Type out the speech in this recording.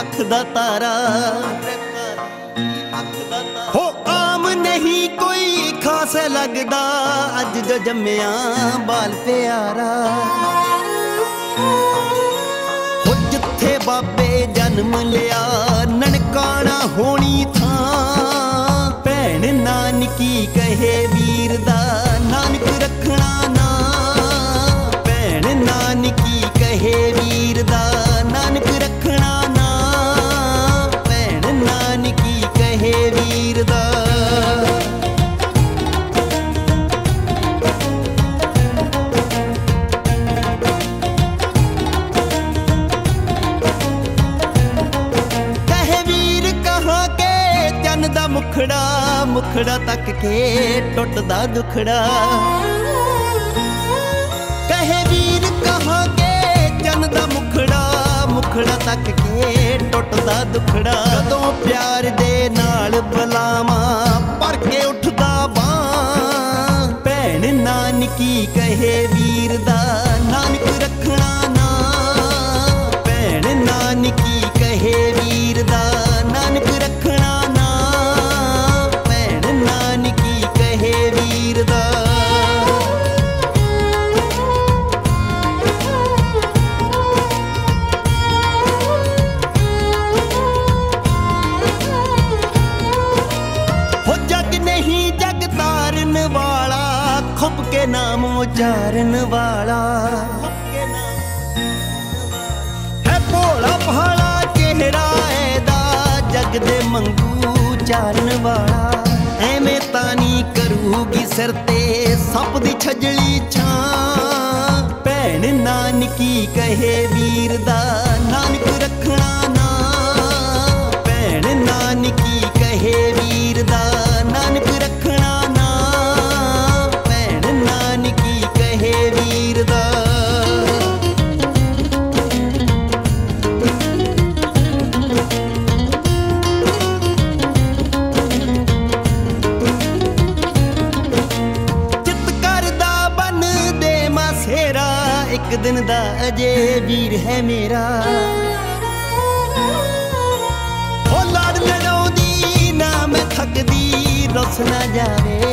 ਅੱਖ ਦਾ ਤਾਰਾ। ਹੋ ਆਮ ਨਹੀਂ ਕੋਈ ਖਾਸ ਲੱਗਦਾ। ਅੱਜ ਜੋ ਜੰਮਿਆ ਬਾਲ ਪਿਆਰਾ। ਹੋ ਜਿੱਥੇ ਬਾਬੇ ਜਨਮ ਲਿਆ, ਨਨਕਾਣਾ ਹੋਣੀ ਥਾਂ। ਭੈਣ ਨਾਨਕੀ ਕਹੇ ਵੀਰ ਦਾ। ਵੀਰ ਕਹਾਂ ਕੇ ਚੰਨ ਦਾ ਮੁਖੜਾ ਮੁਖੜਾ ਤੱਕ ਕੇ ਟੁੱਟਦਾ ਦੁਖੜਾ। ਮੁਖੜਾ ਤੱਕ ਕੇ ਟੁੱਟਦਾ ਦੁਖੜਾ? ਕਦੋਂ ਪਿਆਰ ਦੇ ਨਾਲ ਬਲਾਵਾਂ ਭਰ ਕੇ ਉੱਠਦਾ ਬਾਂ ਭੈਣ ਨਾਨਕੀ ਕਹੇ ਵੀਰ ਦਾ ਨਾਨਕ ਰੱਖਣਾ ਨਾ। ਭੈਣ ਨਾਨਕੀ ਕਹੇ ਵੀਰ ਦਾ ਨਹੀਂ ਜਗ ਤਾਰਨ ਵਾਲਾ ਖੁੱਪ ਕੇ ਨਾਮ ਉਚਾਰਨ ਵਾਲਾ। ਹੈ ਭੋਲਾ ਭਾਲਾ ਚਿਹਰਾ ਇਹਦਾ, ਜਗ ਦੇ ਮੰਗੂ ਚਾਰਨ ਵਾਲਾ। ਐਵੇਂ ਤਾਂ ਨਹੀਂ ਕਰੂਗੀ ਸਿਰ ਤੇ ਸੱਪ ਦੀ ਛਜਲੀ ਛਾਂ। ਭੈਣ ਨਾਨਕੀ ਕਹੇ ਵੀਰ ਦਾ ਇੱਕ ਦਿਨ ਦਾ ਅਜੇ ਵੀਰ ਹੈ ਮੇਰਾ। ਹੋ ਲੜ ਲੜਾਉਂਦੀ ਨਾ ਮੈਂ ਥੱਕਦੀ, ਰੁੱਸ ਨਾ ਜਾਵੇ।